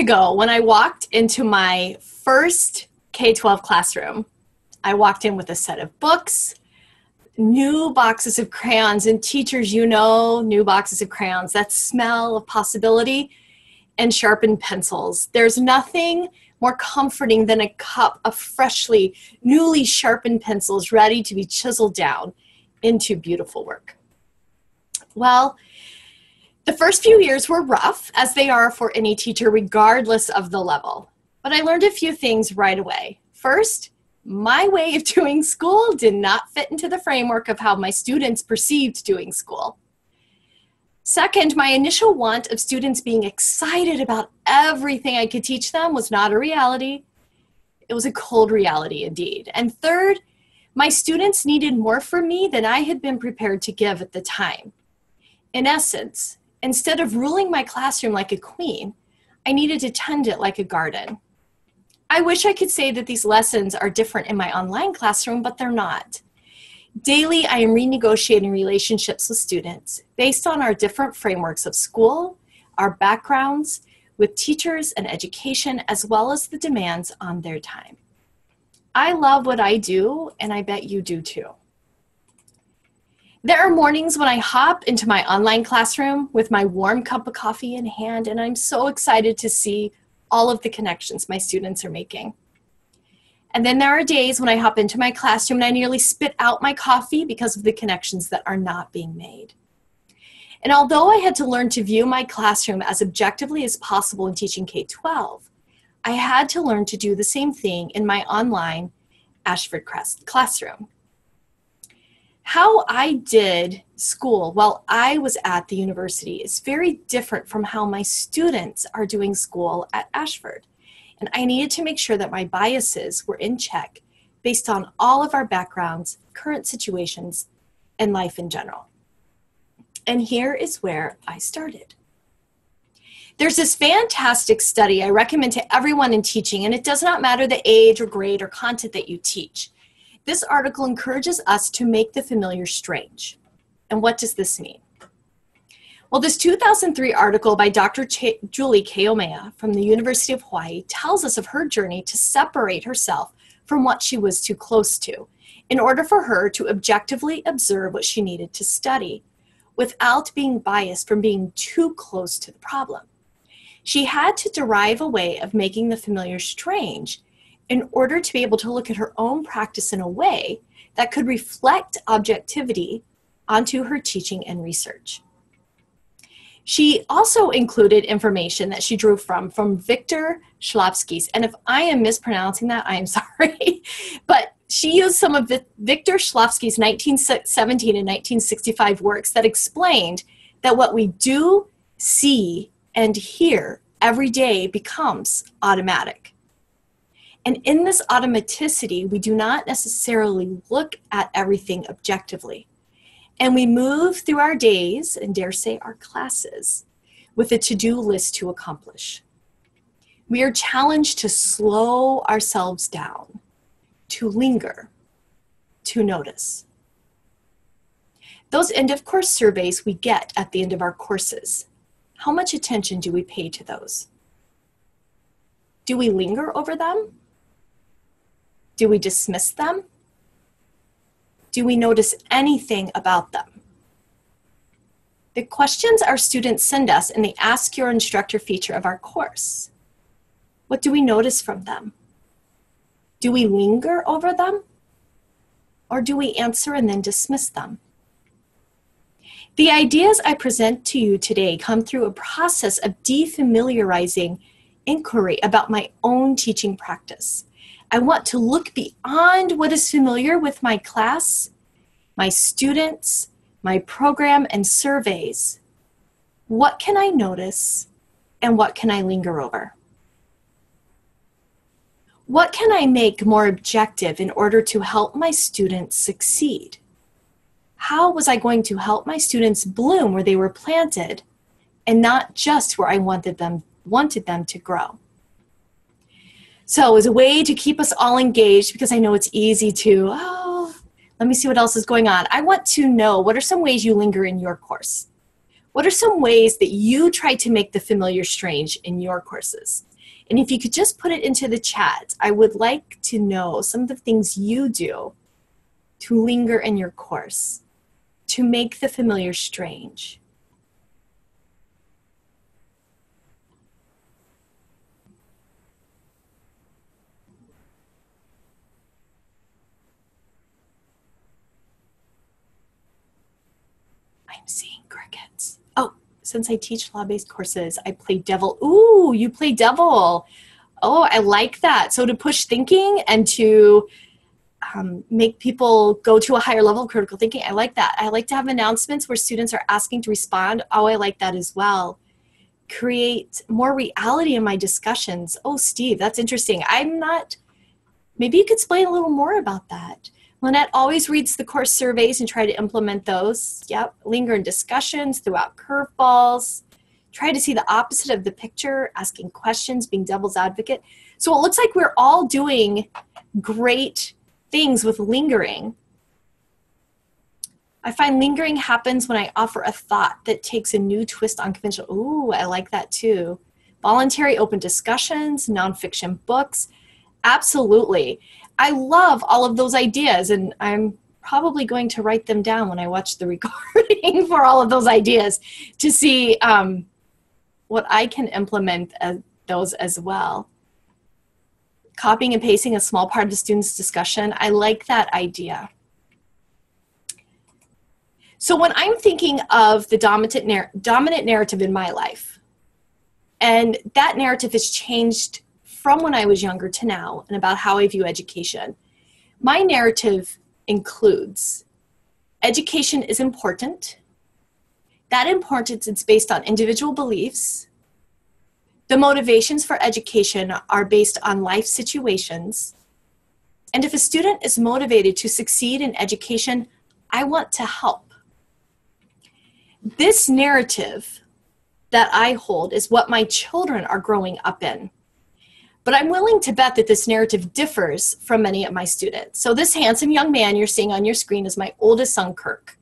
ago, when I walked into my first K 12 classroom, I walked in with a set of books, new boxes of crayons, and teachers, you know, new boxes of crayons, that smell of possibility, and sharpened pencils. There's nothing more comforting than a cup of freshly, newly sharpened pencils ready to be chiseled down into beautiful work. Well, the first few years were rough, as they are for any teacher, regardless of the level. But I learned a few things right away. First, my way of doing school did not fit into the framework of how my students perceived doing school. Second, my initial want of students being excited about everything I could teach them was not a reality. It was a cold reality indeed. And third, my students needed more from me than I had been prepared to give at the time. In essence, instead of ruling my classroom like a queen, I needed to tend it like a garden. I wish I could say that these lessons are different in my online classroom, but they're not. Daily, I am renegotiating relationships with students based on our different frameworks of school, our backgrounds, with teachers and education, as well as the demands on their time. I love what I do, and I bet you do too. There are mornings when I hop into my online classroom with my warm cup of coffee in hand, and I'm so excited to see all of the connections my students are making. And then there are days when I hop into my classroom and I nearly spit out my coffee because of the connections that are not being made. And although I had to learn to view my classroom as objectively as possible in teaching K 12, I had to learn to do the same thing in my online Ashford Crest classroom. How I did school while I was at the university is very different from how my students are doing school at Ashford and I needed to make sure that my biases were in check based on all of our backgrounds, current situations, and life in general. And here is where I started. There's this fantastic study I recommend to everyone in teaching, and it does not matter the age or grade or content that you teach. This article encourages us to make the familiar strange. And what does this mean? Well, this 2003 article by Dr. Ch- Julie Kaomea from the University of Hawaii tells us of her journey to separate herself from what she was too close to in order for her to objectively observe what she needed to study without being biased from being too close to the problem. She had to derive a way of making the familiar strange in order to be able to look at her own practice in a way that could reflect objectivity onto her teaching and research. She also included information that she drew from from Victor Shklovsky's, and if I am mispronouncing that, I am sorry. but she used some of Victor Shklovsky's 1917 and 1965 works that explained that what we do, see, and hear every day becomes automatic. And in this automaticity, we do not necessarily look at everything objectively. And we move through our days, and dare say our classes, with a to do list to accomplish. We are challenged to slow ourselves down, to linger, to notice. Those end of course surveys we get at the end of our courses, how much attention do we pay to those? Do we linger over them? Do we dismiss them? Do we notice anything about them? The questions our students send us in the Ask Your Instructor feature of our course. What do we notice from them? Do we linger over them? Or do we answer and then dismiss them? The ideas I present to you today come through a process of defamiliarizing inquiry about my own teaching practice. I want to look beyond what is familiar with my class, my students, my program, and surveys. What can I notice and what can I linger over? What can I make more objective in order to help my students succeed? How was I going to help my students bloom where they were planted and not just where I wanted them, wanted them to grow? So, as a way to keep us all engaged, because I know it's easy to, oh, let me see what else is going on, I want to know what are some ways you linger in your course? What are some ways that you try to make the familiar strange in your courses? And if you could just put it into the chat, I would like to know some of the things you do to linger in your course, to make the familiar strange. I'm seeing crickets. Oh, since I teach law-based courses, I play devil. Ooh, you play devil. Oh, I like that. So to push thinking and to um, make people go to a higher level of critical thinking, I like that. I like to have announcements where students are asking to respond. Oh, I like that as well. Create more reality in my discussions. Oh, Steve, that's interesting. I'm not, maybe you could explain a little more about that. Lynette always reads the course surveys and try to implement those. Yep, linger in discussions throughout curveballs. Try to see the opposite of the picture, asking questions, being devil's advocate. So it looks like we're all doing great things with lingering. I find lingering happens when I offer a thought that takes a new twist on conventional. Ooh, I like that too. Voluntary open discussions, nonfiction books. Absolutely. I love all of those ideas, and I'm probably going to write them down when I watch the recording for all of those ideas to see um, what I can implement as those as well. Copying and pasting a small part of the student's discussion, I like that idea. So when I'm thinking of the dominant, dominant narrative in my life, and that narrative has changed from when I was younger to now and about how I view education. My narrative includes education is important. That importance is based on individual beliefs. The motivations for education are based on life situations. And if a student is motivated to succeed in education, I want to help. This narrative that I hold is what my children are growing up in. But I'm willing to bet that this narrative differs from many of my students. So this handsome young man you're seeing on your screen is my oldest son, Kirk.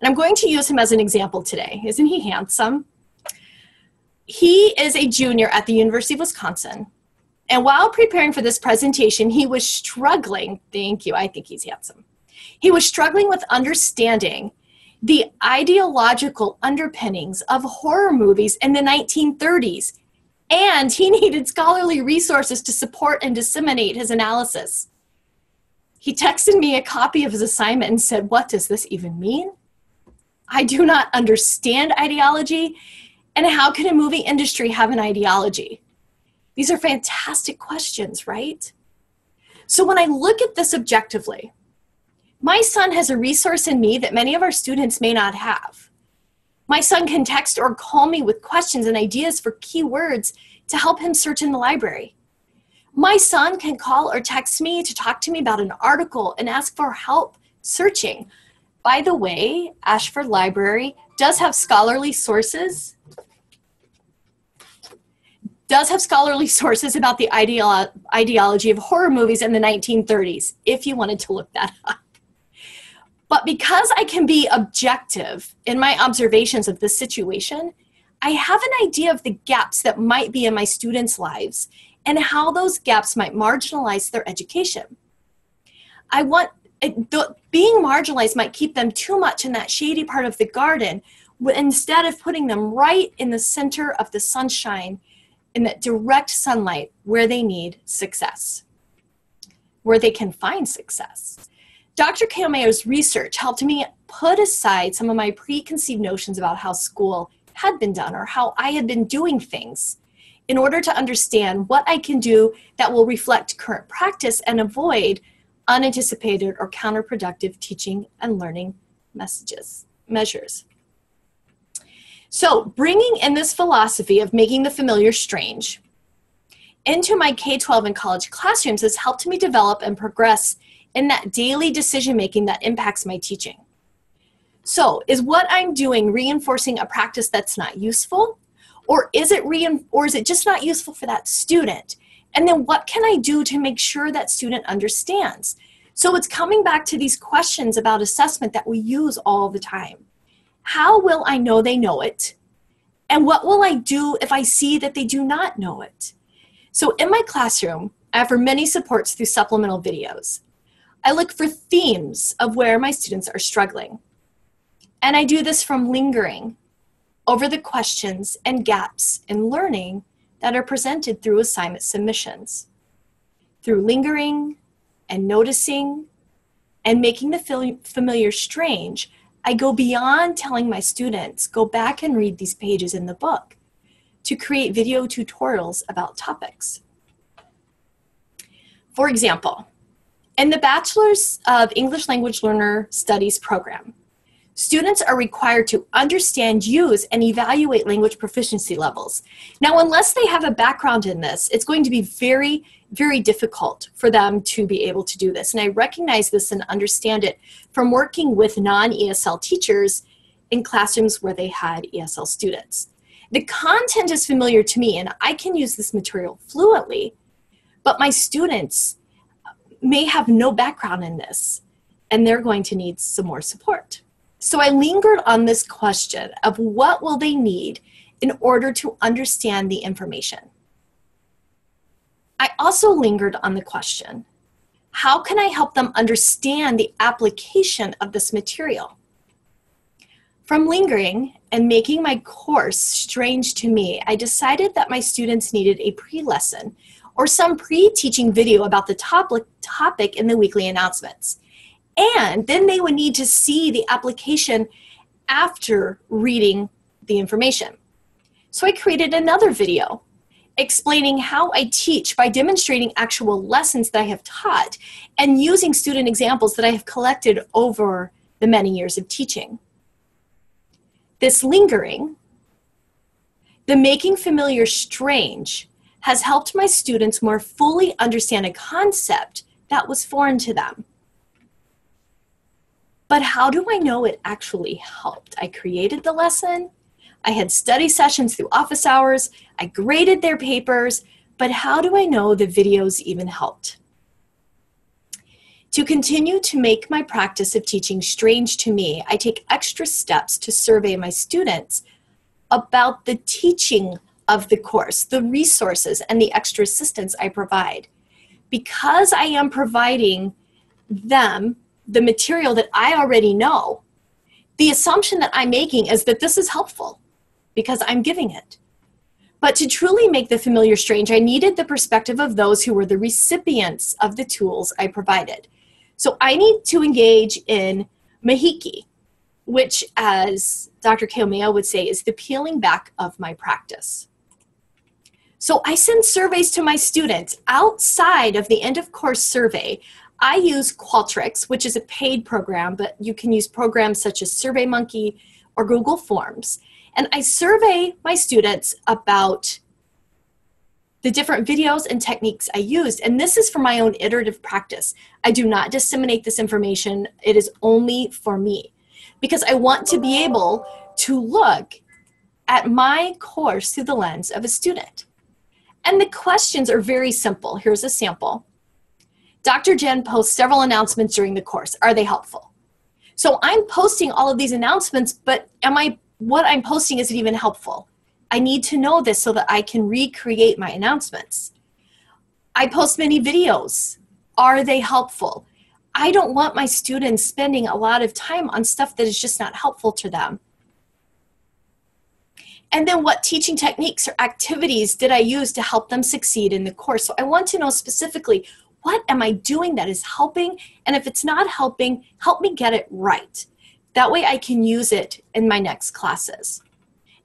And I'm going to use him as an example today. Isn't he handsome? He is a junior at the University of Wisconsin. And while preparing for this presentation, he was struggling, thank you, I think he's handsome. He was struggling with understanding the ideological underpinnings of horror movies in the 1930s and he needed scholarly resources to support and disseminate his analysis. He texted me a copy of his assignment and said, What does this even mean? I do not understand ideology, and how can a movie industry have an ideology? These are fantastic questions, right? So when I look at this objectively, my son has a resource in me that many of our students may not have. My son can text or call me with questions and ideas for keywords to help him search in the library. My son can call or text me to talk to me about an article and ask for help searching. By the way, Ashford Library does have scholarly sources does have scholarly sources about the ideolo- ideology of horror movies in the 1930s, if you wanted to look that up. But because I can be objective in my observations of this situation, I have an idea of the gaps that might be in my students' lives and how those gaps might marginalize their education. I want being marginalized might keep them too much in that shady part of the garden instead of putting them right in the center of the sunshine in that direct sunlight where they need success, where they can find success. Dr. Kaomea's research helped me put aside some of my preconceived notions about how school had been done or how I had been doing things in order to understand what I can do that will reflect current practice and avoid unanticipated or counterproductive teaching and learning messages measures. So, bringing in this philosophy of making the familiar strange into my K 12 and college classrooms has helped me develop and progress in that daily decision making that impacts my teaching. So, is what I'm doing reinforcing a practice that's not useful? Or is it rein- or is it just not useful for that student? And then what can I do to make sure that student understands? So it's coming back to these questions about assessment that we use all the time. How will I know they know it? And what will I do if I see that they do not know it? So in my classroom, I offer many supports through supplemental videos. I look for themes of where my students are struggling. And I do this from lingering over the questions and gaps in learning that are presented through assignment submissions. Through lingering and noticing and making the familiar strange, I go beyond telling my students, go back and read these pages in the book to create video tutorials about topics. For example, in the Bachelor's of English Language Learner Studies program, students are required to understand, use, and evaluate language proficiency levels. Now, unless they have a background in this, it's going to be very, very difficult for them to be able to do this. And I recognize this and understand it from working with non ESL teachers in classrooms where they had ESL students. The content is familiar to me, and I can use this material fluently, but my students may have no background in this and they're going to need some more support. So I lingered on this question of what will they need in order to understand the information. I also lingered on the question, how can I help them understand the application of this material? From lingering and making my course strange to me, I decided that my students needed a pre-lesson or some pre-teaching video about the topic, topic in the weekly announcements. And then they would need to see the application after reading the information. So I created another video explaining how I teach by demonstrating actual lessons that I have taught and using student examples that I have collected over the many years of teaching. This lingering, the making familiar strange, has helped my students more fully understand a concept that was foreign to them. But how do I know it actually helped? I created the lesson, I had study sessions through office hours, I graded their papers, but how do I know the videos even helped? To continue to make my practice of teaching strange to me, I take extra steps to survey my students about the teaching of the course, the resources, and the extra assistance I provide. Because I am providing them the material that I already know, the assumption that I'm making is that this is helpful because I'm giving it. But to truly make the familiar strange, I needed the perspective of those who were the recipients of the tools I provided. So I need to engage in Mahiki, which, as Dr. Kaomea would say, is the peeling back of my practice. So I send surveys to my students outside of the end of course survey. I use Qualtrics, which is a paid program, but you can use programs such as SurveyMonkey or Google Forms. And I survey my students about the different videos and techniques I used. And this is for my own iterative practice. I do not disseminate this information, it is only for me because I want to be able to look at my course through the lens of a student. And the questions are very simple. Here's a sample. Dr. Jen posts several announcements during the course. Are they helpful? So I'm posting all of these announcements, but am I what I'm posting is it even helpful? I need to know this so that I can recreate my announcements. I post many videos. Are they helpful? I don't want my students spending a lot of time on stuff that is just not helpful to them. And then what teaching techniques or activities did I use to help them succeed in the course? So I want to know specifically what am I doing that is helping? And if it's not helping, help me get it right. That way I can use it in my next classes.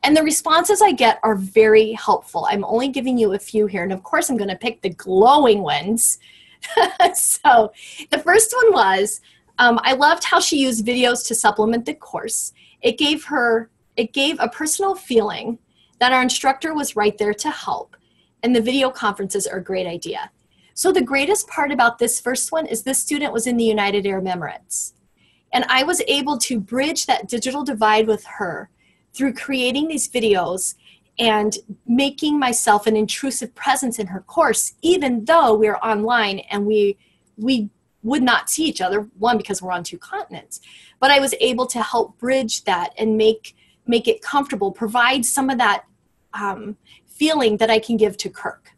And the responses I get are very helpful. I'm only giving you a few here. And of course, I'm going to pick the glowing ones. so the first one was um, I loved how she used videos to supplement the course. It gave her it gave a personal feeling that our instructor was right there to help, and the video conferences are a great idea. So the greatest part about this first one is this student was in the United Arab Emirates. And I was able to bridge that digital divide with her through creating these videos and making myself an intrusive presence in her course, even though we're online and we we would not see each other, one because we're on two continents. But I was able to help bridge that and make make it comfortable, provide some of that um, feeling that I can give to Kirk.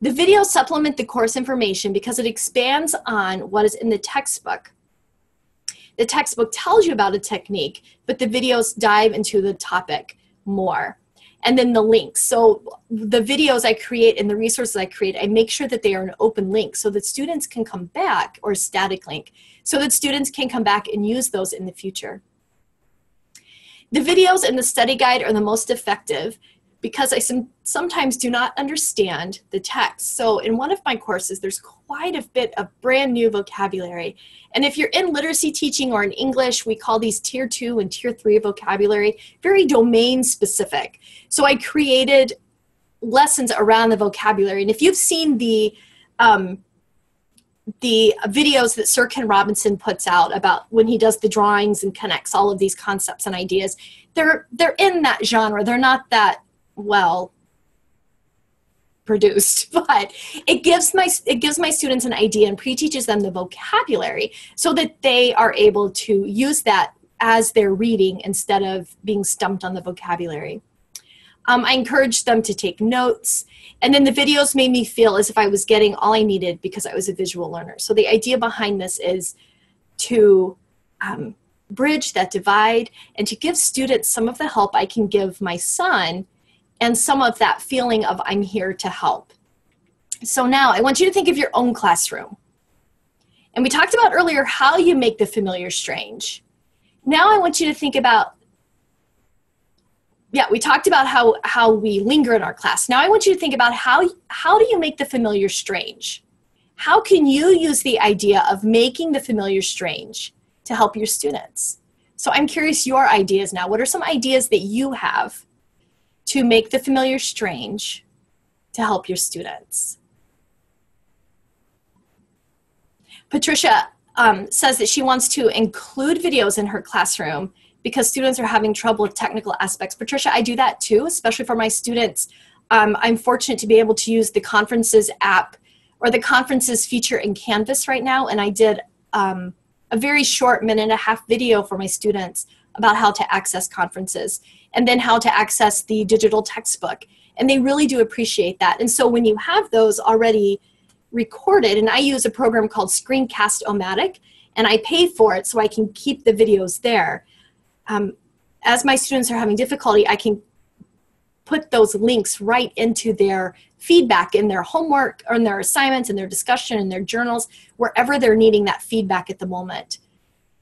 The videos supplement the course information because it expands on what is in the textbook. The textbook tells you about a technique, but the videos dive into the topic more. And then the links. So the videos I create and the resources I create, I make sure that they are an open link so that students can come back, or a static link, so that students can come back and use those in the future. The videos in the study guide are the most effective because I some, sometimes do not understand the text. So in one of my courses, there's quite a bit of brand new vocabulary. And if you're in literacy teaching or in English, we call these tier two and tier three vocabulary, very domain specific. So I created lessons around the vocabulary. And if you've seen the um, the videos that Sir Ken Robinson puts out about when he does the drawings and connects all of these concepts and ideas, they're they're in that genre. They're not that well produced but it gives my it gives my students an idea and pre-teaches them the vocabulary so that they are able to use that as they're reading instead of being stumped on the vocabulary um, i encouraged them to take notes and then the videos made me feel as if i was getting all i needed because i was a visual learner so the idea behind this is to um, bridge that divide and to give students some of the help i can give my son and some of that feeling of I'm here to help. So now I want you to think of your own classroom. And we talked about earlier how you make the familiar strange. Now I want you to think about yeah, we talked about how how we linger in our class. Now I want you to think about how how do you make the familiar strange? How can you use the idea of making the familiar strange to help your students? So I'm curious your ideas now. What are some ideas that you have to make the familiar strange to help your students. Patricia um, says that she wants to include videos in her classroom because students are having trouble with technical aspects. Patricia, I do that too, especially for my students. Um, I'm fortunate to be able to use the conferences app or the conferences feature in Canvas right now, and I did um, a very short minute and a half video for my students about how to access conferences and then how to access the digital textbook. And they really do appreciate that. And so when you have those already recorded, and I use a program called Screencast-O-Matic, and I pay for it so I can keep the videos there. Um, as my students are having difficulty, I can put those links right into their feedback in their homework or in their assignments and their discussion and their journals, wherever they're needing that feedback at the moment.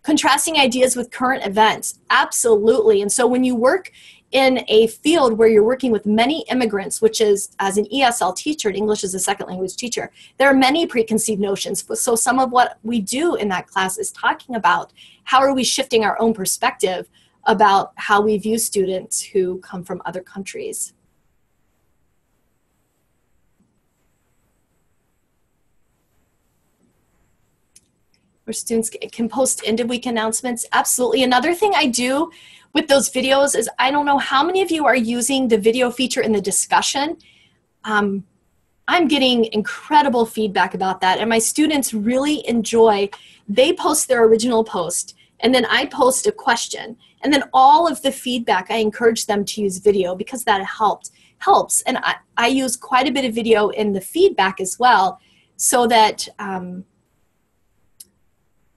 Contrasting ideas with current events absolutely. And so when you work in a field where you're working with many immigrants which is as an esl teacher and english as a second language teacher there are many preconceived notions. So some of what we do in that class is talking about how are we shifting our own perspective about how we view students who come from other countries where students can post end of week announcements. Absolutely. Another thing I do with those videos is I don't know how many of you are using the video feature in the discussion. Um, I'm getting incredible feedback about that, and my students really enjoy. They post their original post, and then I post a question, and then all of the feedback. I encourage them to use video because that helped helps, and I, I use quite a bit of video in the feedback as well, so that um,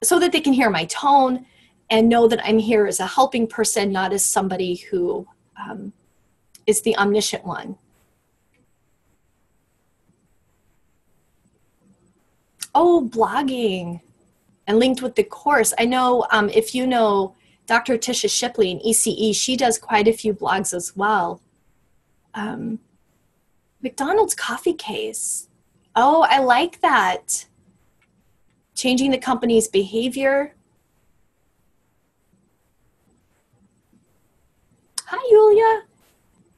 so that they can hear my tone and know that I'm here as a helping person, not as somebody who um, is the omniscient one. Oh, blogging and linked with the course. I know um, if you know Dr. Tisha Shipley in ECE, she does quite a few blogs as well. Um, McDonald's coffee case. Oh, I like that changing the company's behavior. Hi, Julia.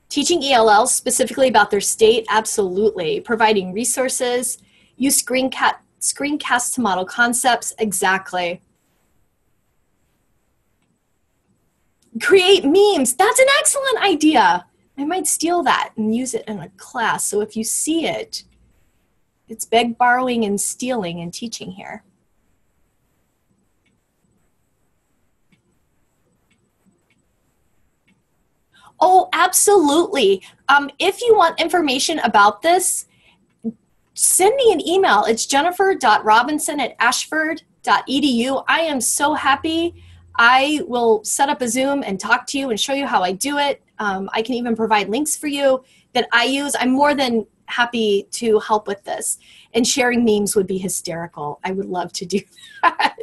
Teaching ELLs specifically about their state, absolutely. Providing resources, use screencast, screencasts to model concepts, exactly. Create memes, that's an excellent idea. I might steal that and use it in a class. So if you see it, it's beg, borrowing, and stealing and teaching here. Oh, absolutely. Um, if you want information about this, send me an email. It's jennifer.robinson at ashford.edu. I am so happy. I will set up a Zoom and talk to you and show you how I do it. Um, I can even provide links for you that I use. I'm more than happy to help with this. And sharing memes would be hysterical. I would love to do that.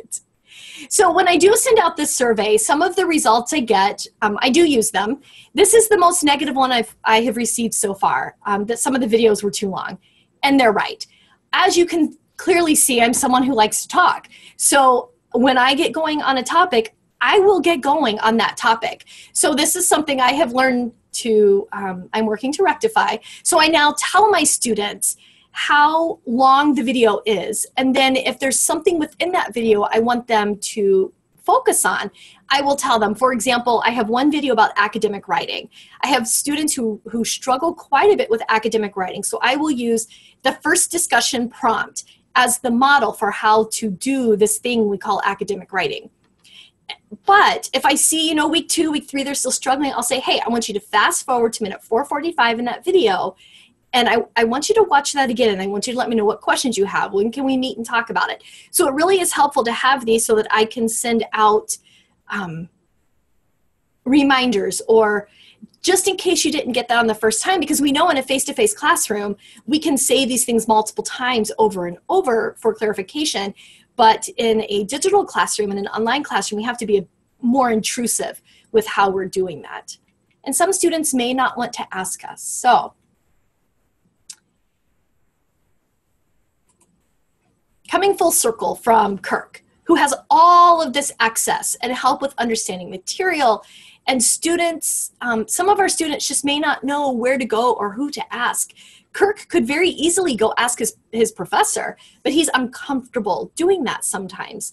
So when I do send out this survey, some of the results I get, um, I do use them. This is the most negative one I've I have received so far. Um, that some of the videos were too long, and they're right. As you can clearly see, I'm someone who likes to talk. So when I get going on a topic, I will get going on that topic. So this is something I have learned to. Um, I'm working to rectify. So I now tell my students how long the video is. And then if there's something within that video I want them to focus on, I will tell them. For example, I have one video about academic writing. I have students who, who struggle quite a bit with academic writing. So I will use the first discussion prompt as the model for how to do this thing we call academic writing. But if I see, you know, week two, week three, they're still struggling, I'll say, hey, I want you to fast forward to minute 445 in that video and I, I want you to watch that again and I want you to let me know what questions you have. When can we meet and talk about it? So it really is helpful to have these so that I can send out um, reminders or just in case you didn't get that on the first time, because we know in a face to face classroom, we can say these things multiple times over and over for clarification. But in a digital classroom, in an online classroom, we have to be more intrusive with how we're doing that. And some students may not want to ask us. So coming full circle from Kirk, who has all of this access and help with understanding material. And students, um, some of our students just may not know where to go or who to ask. Kirk could very easily go ask his, his professor, but he's uncomfortable doing that sometimes.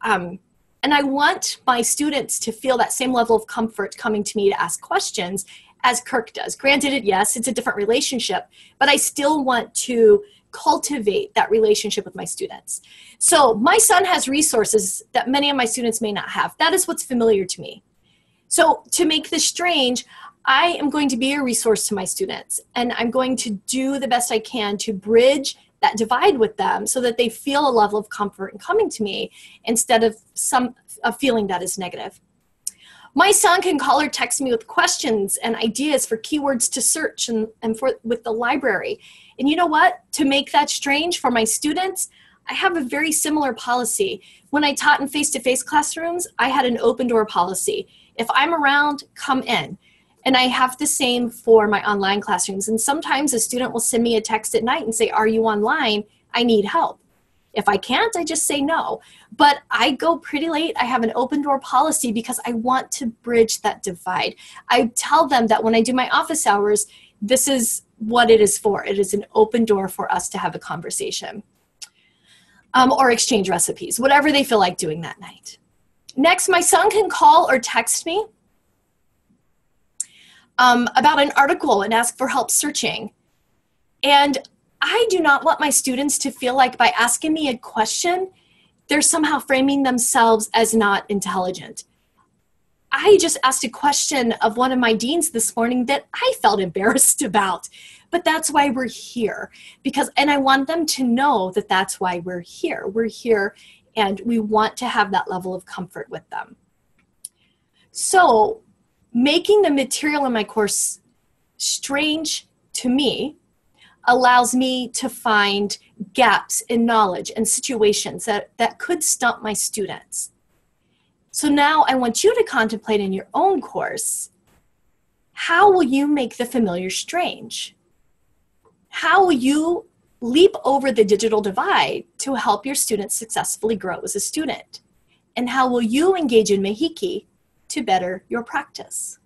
Um, and I want my students to feel that same level of comfort coming to me to ask questions as Kirk does. Granted, it, yes, it's a different relationship, but I still want to cultivate that relationship with my students. So, my son has resources that many of my students may not have. That is what's familiar to me. So, to make this strange, I am going to be a resource to my students and I'm going to do the best I can to bridge that divide with them so that they feel a level of comfort in coming to me instead of some a feeling that is negative. My son can call or text me with questions and ideas for keywords to search and, and for with the library. And you know what? To make that strange for my students, I have a very similar policy. When I taught in face to face classrooms, I had an open door policy. If I'm around, come in. And I have the same for my online classrooms. And sometimes a student will send me a text at night and say, Are you online? I need help. If I can't, I just say no. But I go pretty late. I have an open door policy because I want to bridge that divide. I tell them that when I do my office hours, this is what it is for. It is an open door for us to have a conversation um, or exchange recipes, whatever they feel like doing that night. Next, my son can call or text me um, about an article and ask for help searching. And I do not want my students to feel like by asking me a question, they're somehow framing themselves as not intelligent. I just asked a question of one of my deans this morning that I felt embarrassed about. But that's why we're here. Because, and I want them to know that that's why we're here. We're here and we want to have that level of comfort with them. So, making the material in my course strange to me allows me to find gaps in knowledge and situations that, that could stump my students. So now I want you to contemplate in your own course how will you make the familiar strange? How will you leap over the digital divide to help your students successfully grow as a student? And how will you engage in Mahiki to better your practice?